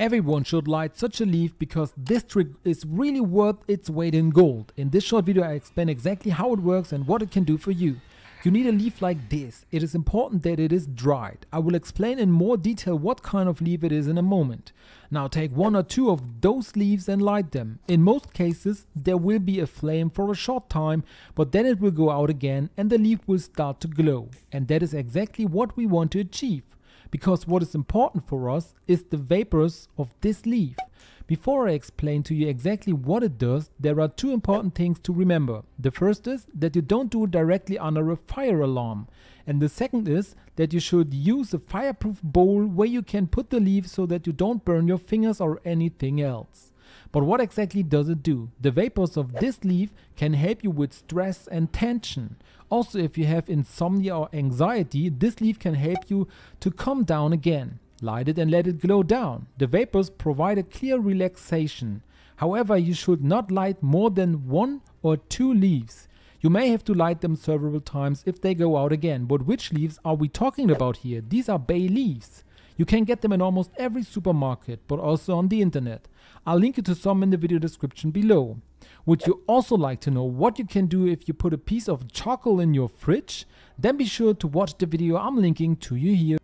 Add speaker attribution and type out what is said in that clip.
Speaker 1: Everyone should light such a leaf because this trick is really worth its weight in gold. In this short video I explain exactly how it works and what it can do for you. You need a leaf like this. It is important that it is dried. I will explain in more detail what kind of leaf it is in a moment. Now take one or two of those leaves and light them. In most cases there will be a flame for a short time but then it will go out again and the leaf will start to glow. And that is exactly what we want to achieve because what is important for us is the vapors of this leaf. Before I explain to you exactly what it does, there are two important things to remember. The first is that you don't do it directly under a fire alarm. And the second is that you should use a fireproof bowl where you can put the leaf so that you don't burn your fingers or anything else. But what exactly does it do? The vapors of this leaf can help you with stress and tension. Also, if you have insomnia or anxiety, this leaf can help you to calm down again. Light it and let it glow down. The vapors provide a clear relaxation. However, you should not light more than one or two leaves. You may have to light them several times if they go out again. But which leaves are we talking about here? These are bay leaves. You can get them in almost every supermarket, but also on the internet. I'll link you to some in the video description below. Would you also like to know what you can do if you put a piece of charcoal in your fridge? Then be sure to watch the video I'm linking to you here.